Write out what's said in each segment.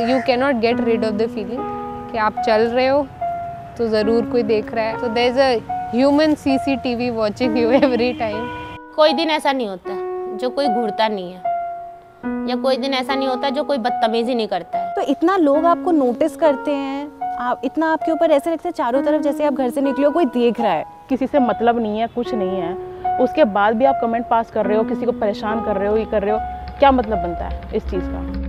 You can not get rid of the feeling कि आप चल रहे हो तो ज़रूर कोई देख रहा है। तो there is a human C C T V watching you every time कोई दिन ऐसा नहीं होता जो कोई घूरता नहीं है या कोई दिन ऐसा नहीं होता जो कोई बदतमीजी नहीं करता है। तो इतना लोग आपको नोटिस करते हैं आप इतना आपके ऊपर ऐसे लगता है चारों तरफ़ जैसे आप घर से निकले हो कोई देख रहा है। किसी से मतलब नहीं है कुछ नहीं है। उसके बाद भी आप कमेंट पास कर रहे हो किसी को परेशान कर रहे हो ये कर रहे हो क्या मतलब बनता है इस चीज़ का?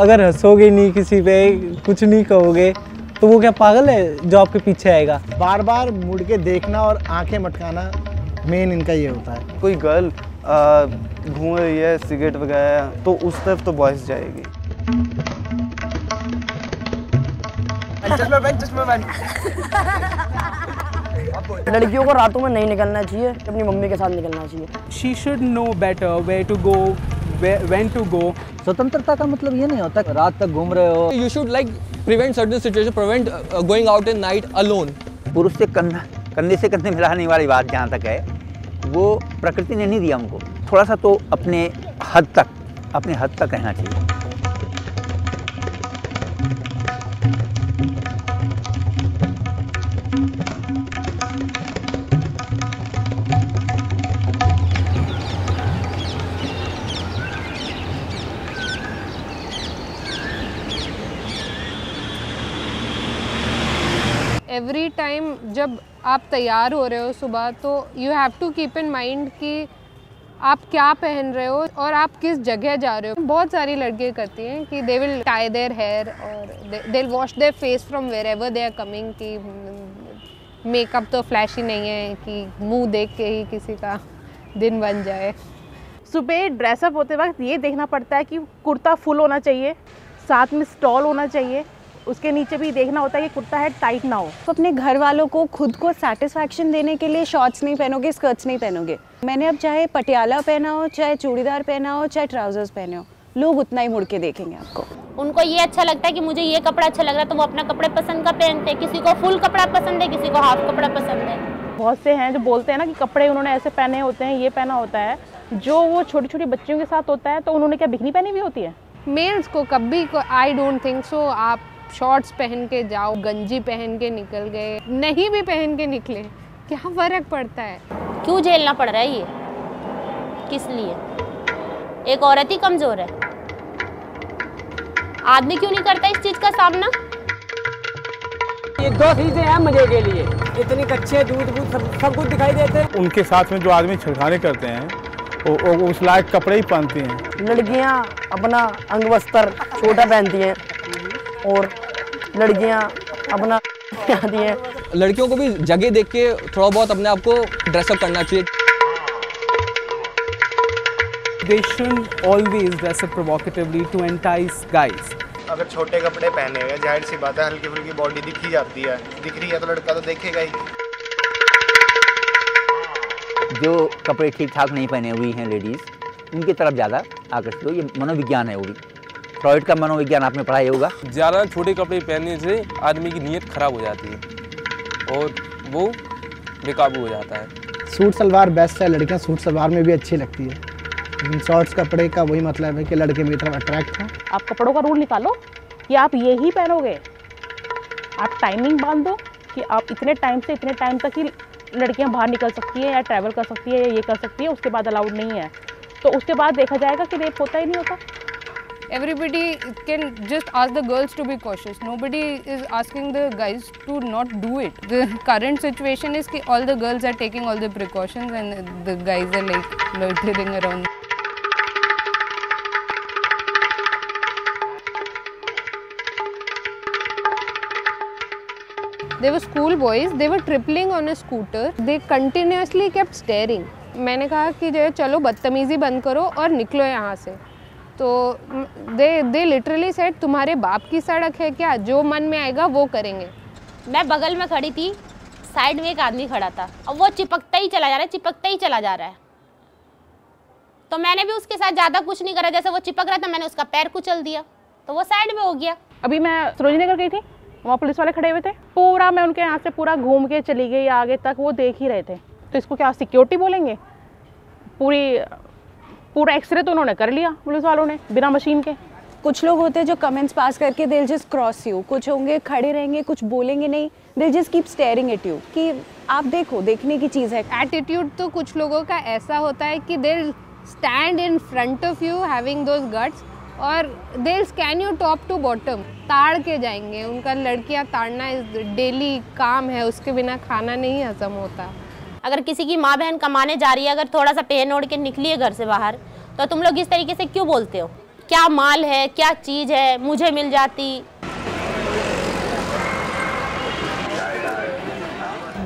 अगर हंसोगे नहीं किसी पे कुछ नहीं कहोगे तो वो क्या पागल है जो आपके पीछे आएगा? बार बार मुड़ के देखना और आँखें मटकाना मेन इनका ये होता है। कोई गर्ल घूम रही है सिगरेट वगैरह तो उस तरफ़ तो बॉयस जाएगी। लड़कियों को रातों में नहीं निकलना चाहिए अपनी मम्मी के साथ निकलना चाहिए। She should know better way to go when to go. स्वतंत्रता का मतलब ये नहीं होता रात तक घूम रहे हो। You should like prevent certain situation prevent going out in night alone पुरुष से कंधा कंधे से कंधे मिलाने वाली बात जहाँ तक है वो प्रकृति ने नहीं दिया हमको। थोड़ा सा तो अपने हद तक अपने हद तक रहना चाहिए। टाइम जब आप तैयार हो रहे हो सुबह तो you have to keep in mind कि आप क्या पहन रहे हो और आप किस जगह जा रहे हो। बहुत सारी लड़कियाँ करती हैं कि they will tie their hair और they wash their face from wherever they are coming कि मेकअप तो फ्लैशी नहीं है कि मुँह देख के ही किसी का दिन बन जाए। सुबह ड्रेसअप होते वक्त ये देखना पड़ता है कि कुर्ता फुल होना चाहिए, साथ में स्टॉल होना चाहिए उसके नीचे भी देखना होता है कि कुर्ता है टाइट ना हो। तो अपने घर वालों को खुद को सेटिस्फैक्शन देने के लिए शॉर्ट्स नहीं पहनोगे स्कर्ट्स नहीं पहनोगे। मैंने अब चाहे पटियाला पहना हो चाहे चूड़ीदार पहना हो चाहे ट्राउजर्स पहने हो लोग उतना ही मुड़ के देखेंगे आपको। उनको ये अच्छा लगता है कि मुझे ये कपड़ा अच्छा लग रहा है तो वो अपना कपड़े पसंद का पहनते हैं। किसी को फुल कपड़ा पसंद है किसी को हाफ़ कपड़ा पसंद है। बहुत से हैं जो बोलते हैं ना कि कपड़े उन्होंने ऐसे पहने होते हैं ये पहना होता है। जो वो छोटी छोटी बच्चियों के साथ होता है तो उन्होंने क्या बिकनी पहनी हुई होती है? मेल्स को कभी को आई डोंट थिंक सो आप शॉर्ट्स पहन के जाओ गंजी पहन के निकल गए नहीं भी पहन के निकले क्या फ़र्क पड़ता है? क्यों झेलना पड़ रहा है ये? किस लिए? एक औरत ही कमज़ोर है। आदमी क्यों नहीं करता इस चीज़ का सामना? ये दो चीज़ें हैं मज़े के लिए। इतनी कच्चे दूध दूध सब सब कुछ दिखाई देते हैं। उनके साथ में जो आदमी छिड़खाने करते हैं वो, वो उस लायक कपड़े ही पहनती हैं। लड़कियाँ अपना अंग वस्त्र छोटा पहनती हैं। और लड़कियाँ अपना पहनती हैं। लड़कियों को भी जगह देख के थोड़ा बहुत अपने आप को ड्रेसअप करना चाहिए। They shouldn't always dress up provocatively to entice guys. अगर छोटे कपड़े पहने हुए ज़ाहिर सी बात है हल्की फुल्की बॉडी दिख ही जाती है। दिख रही है तो लड़का तो देखेगा ही। जो कपड़े ठीक ठाक नहीं पहने हुई हैं लेडीज़ उनकी तरफ़ ज़्यादा आकर्षित हो ये मनोविज्ञान है वो भी। फ्रॉइड का मनोविज्ञान आपने पढ़ा ही होगा। ज़्यादा छोटे कपड़े पहनने से आदमी की नीयत खराब हो जाती है और वो बेकाबू हो जाता है। सूट सलवार बेस्ट है लड़कियाँ सूट सलवार में भी अच्छी लगती है। लेकिन शॉर्ट्स कपड़े का वही मतलब है कि लड़के मेरी तरफ़ अट्रैक्ट हों। आप कपड़ों का रूल निकालो कि आप ये ही पहनोगे। आप टाइमिंग बाँध दो कि आप इतने टाइम से इतने टाइम तक ही लड़कियाँ बाहर निकल सकती है या ट्रैवल कर सकती है या ये कर सकती है उसके बाद अलाउड नहीं है। तो उसके बाद देखा जाएगा कि रेप होता ही नहीं होता। Everybody can just ask the girls to be cautious nobody is asking the guys to not do it the current situation is ki all the girls are taking all the precautions and the guys are like loitering around they were school boys they were tripling on a scooter they continuously kept staring मैंने कहा कि जो है चलो बदतमीज़ी बंद करो और निकलो यहाँ से तो दे दे लिटरली सेट तुम्हारे बाप की सड़क है क्या? जो मन में आएगा वो करेंगे. मैं बगल में खड़ी थी साइड में एक आदमी खड़ा था। और वो चिपकता ही चला जा रहा है चिपकता ही चला जा रहा है। तो मैंने भी उसके साथ ज़्यादा कुछ नहीं करा। जैसे वो चिपक रहा था मैंने उसका पैर कुचल दिया। तो वो साइड में हो गया। अभी मैं सरोजनी नगर गई थी वहाँ पुलिस वाले खड़े हुए थे। पूरा मैं उनके यहाँ से पूरा घूम के चली गई आगे तक वो देख ही रहे थे। तो इसको क्या सिक्योरिटी बोलेंगे? पूरी पूरा एक्सरे तो उन्होंने कर लिया पुलिस वालों ने बिना मशीन के। कुछ लोग होते हैं जो कमेंट्स पास करके दिल जस्ट क्रॉस यू कुछ होंगे खड़े रहेंगे कुछ बोलेंगे नहीं दिल just keep staring at you कि आप देखो देखने की चीज़ है। एटीट्यूड तो कुछ लोगों का ऐसा होता है कि they stand in front of you having those guts और they scan you top to bottom ताड़ के जाएँगे उनका लड़कियाँ ताड़ना इस डेली काम है उसके बिना खाना नहीं हजम होता। अगर किसी की माँ बहन कमाने जा रही है, अगर थोड़ा सा पहन ओढ़ के निकली है घर से बाहर तो तुम लोग इस तरीके से क्यों बोलते हो? क्या माल है, क्या चीज़ है, मुझे मिल जाती?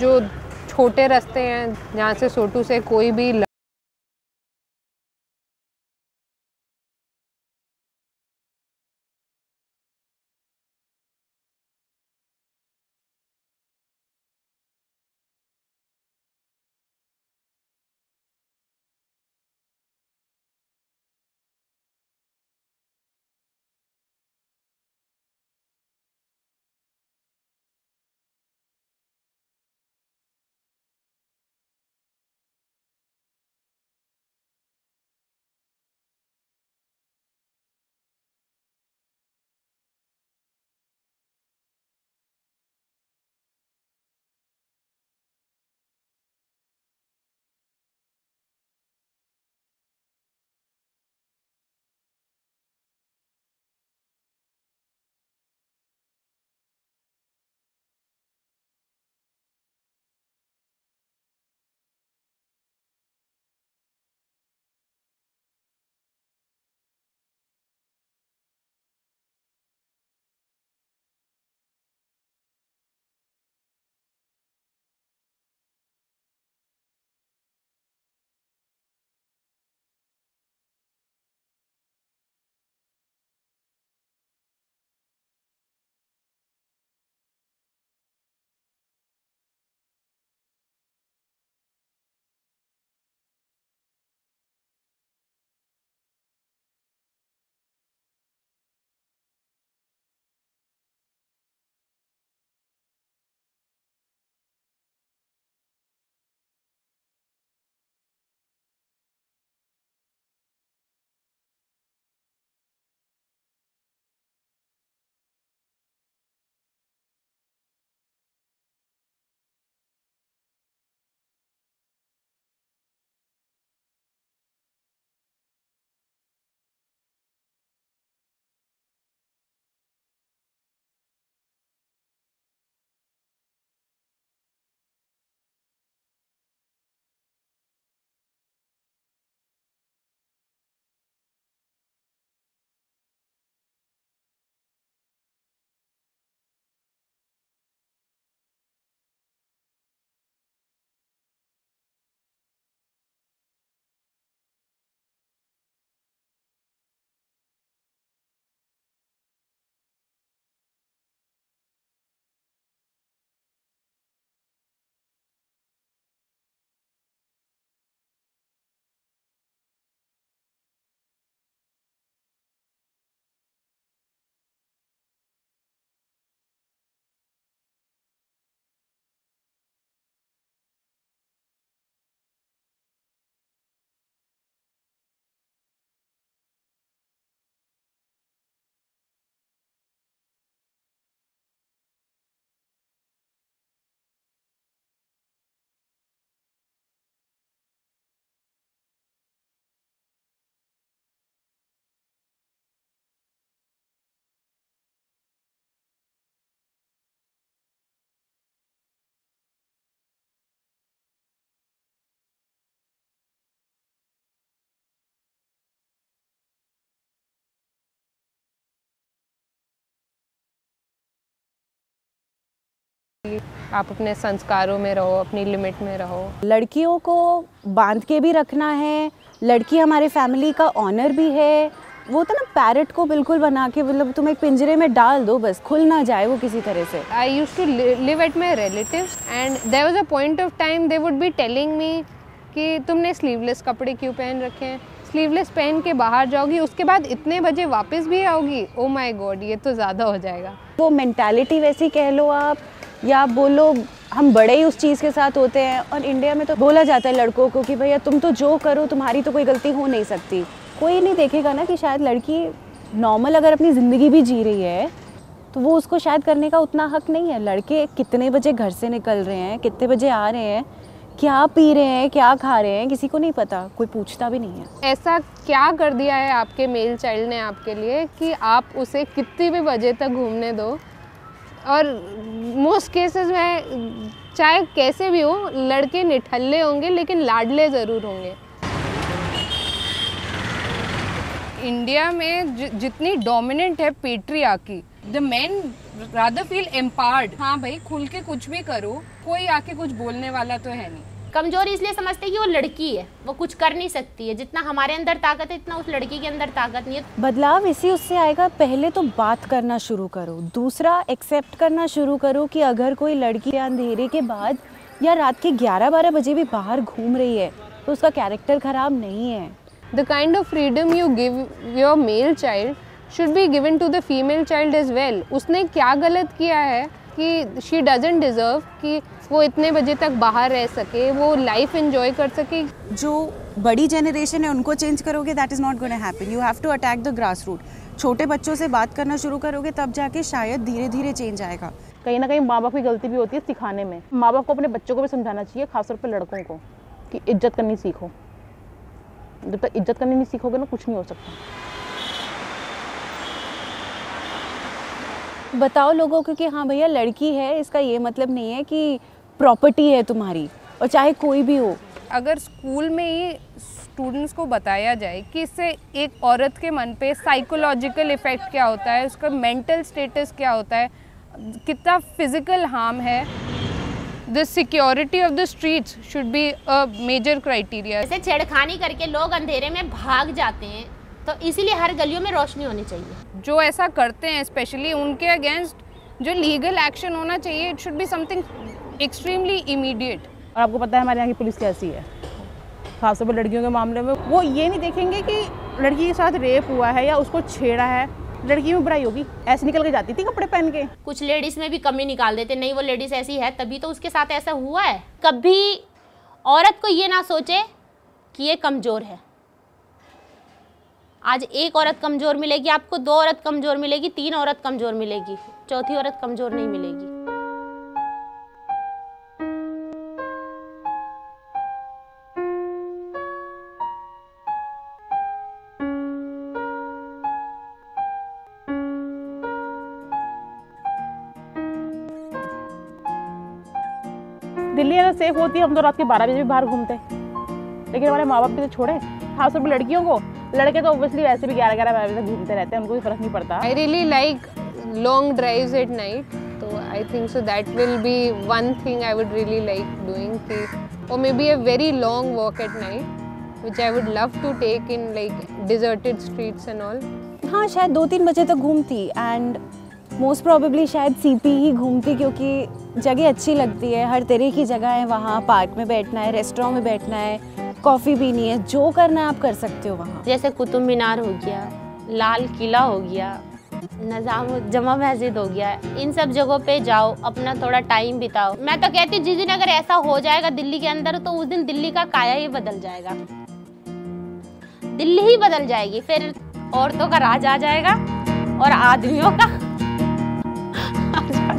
जो छोटे रास्ते हैं, जहाँ से सोटू से कोई भी आप अपने संस्कारों में रहो अपनी लिमिट में रहो। लड़कियों को बाँध के भी रखना है लड़की हमारे फैमिली का ऑनर भी है। वो तो ना पैरट को बिल्कुल बना के मतलब तुम एक पिंजरे में डाल दो बस खुल ना जाए वो किसी तरह से। Used to li- live at my relatives and there was a point of time they would be telling me कि तुमने स्लीवलेस कपड़े क्यों पहन रखे हैं? स्लीवलेस पहन के बाहर जाओगी उसके बाद इतने बजे वापस भी आओगी। ओ माई गॉड ये तो ज़्यादा हो जाएगा। वो मैंटेलिटी वैसी कह लो आप या बोलो, हम बड़े ही उस चीज़ के साथ होते हैं और इंडिया में तो बोला जाता है लड़कों को कि भैया, तुम तो जो करो, तुम्हारी तो कोई गलती हो नहीं सकती। कोई नहीं देखेगा ना कि शायद लड़की नॉर्मल अगर अपनी ज़िंदगी भी जी रही है तो वो उसको शायद करने का उतना हक नहीं है। लड़के कितने बजे घर से निकल रहे हैं, कितने बजे आ रहे हैं, क्या पी रहे हैं, क्या खा रहे हैं, किसी को नहीं पता, कोई पूछता भी नहीं है। ऐसा क्या कर दिया है आपके मेल चाइल्ड ने आपके लिए कि आप उसे कितनी भी बजे तक घूमने दो और मोस्ट केसेस में चाहे कैसे भी हो लड़के निठल्ले होंगे लेकिन लाडले ज़रूर होंगे। इंडिया में जि, जितनी डोमिनेंट है पेट्रिया की the man rather feel empowered हाँ भाई खुल के कुछ भी करो कोई आके कुछ बोलने वाला तो है नहीं। कमज़ोर इसलिए समझते हैं कि वो लड़की है वो कुछ कर नहीं सकती है। जितना हमारे अंदर ताकत है इतना उस लड़की के अंदर ताकत नहीं है। बदलाव इसी उससे आएगा पहले तो बात करना शुरू करो। दूसरा एक्सेप्ट करना शुरू करो कि अगर कोई लड़की अंधेरे के बाद या रात के 11-12 बजे भी बाहर घूम रही है तो उसका कैरेक्टर खराब नहीं है। The kind of freedom you give your male child should be given to the female child as well उसने क्या गलत किया है? कि शी doesn't deserve कि वो इतने बजे तक बाहर रह सके वो लाइफ एंजॉय कर सके। जो बड़ी जनरेशन है उनको चेंज करोगे that is not gonna happen you have to attack the grass root छोटे बच्चों से बात करना शुरू करोगे तब जाके शायद धीरे धीरे चेंज आएगा। कहीं ना कहीं माँ बाप की गलती भी होती है सिखाने में। माँ बाप को अपने बच्चों को भी समझाना चाहिए खासतौर पर लड़कों को कि इज़्ज़त करनी सीखो। जब तक इज़्ज़त करनी नहीं सीखोगे ना कुछ नहीं हो सकता। बताओ लोगों को कि हाँ भैया लड़की है इसका ये मतलब नहीं है कि प्रॉपर्टी है तुम्हारी और चाहे कोई भी हो। अगर स्कूल में ही स्टूडेंट्स को बताया जाए कि इससे एक औरत के मन पे साइकोलॉजिकल इफ़ेक्ट क्या होता है उसका मेंटल स्टेटस क्या होता है कितना फ़िज़िकल हार्म है the security of the streets should be a major criteria जैसे छेड़खानी करके लोग अंधेरे में भाग जाते हैं तो इसीलिए हर गलियों में रोशनी होनी चाहिए। जो ऐसा करते हैं स्पेशली उनके अगेंस्ट जो लीगल एक्शन होना चाहिए it should be something extremely immediate और आपको पता है हमारे यहाँ की पुलिस कैसी है? खासतौर पर लड़कियों के मामले में वो ये नहीं देखेंगे कि लड़की के साथ रेप हुआ है या उसको छेड़ा है। लड़की में बुराई होगी ऐसे निकल के जाती थी कपड़े पहन के। कुछ लेडीज़ में भी कमी निकाल देते नहीं वो लेडीज़ ऐसी है तभी तो उसके साथ ऐसा हुआ है। कभी औरत को ये ना सोचे कि ये कमज़ोर है। आज एक औरत कमज़ोर मिलेगी, आपको दो औरत कमज़ोर मिलेगी, तीन औरत कमज़ोर मिलेगी, चौथी औरत कमज़ोर नहीं मिलेगी। दिल्ली अगर सेफ़ होती है हम तो रात के बारह बजे भी बाहर घूमते। लेकिन हमारे माँ बाप भी तो छोड़े। खासतौर पर लड़कियों को। लड़के तो ऑब्वियसली वैसे भी ग्यारह ग्यारह बजे तक घूमते रहते हैं उनको भी फ़र्क नहीं पड़ता। I really like long drives at night तो I think so that will be one thing I would really like doing कि or maybe a very long walk at night which I would love to take in like deserted streets and all. हाँ शायद दो तीन बजे तक घूमती and most probably शायद CP ही घूमती क्योंकि जगह अच्छी लगती है। हर तरह की जगह है वहाँ पार्क में बैठना है रेस्टोरेंट में बैठना है। कॉफ़ी पीनी है, जो करना आप कर सकते हो वहाँ। जैसे कुतुब मीनार हो गया, लाल किला हो गया, नजाम जमा मस्जिद हो गया, इन सब जगहों पे जाओ, अपना थोड़ा टाइम बिताओ। मैं तो कहती हूँ, जिस दिन अगर ऐसा हो जाएगा दिल्ली के अंदर तो उस दिन दिल्ली का काया ही बदल जाएगा। दिल्ली ही बदल जाएगी, फिर औरतों का राज आ जाएगा और आदमियों का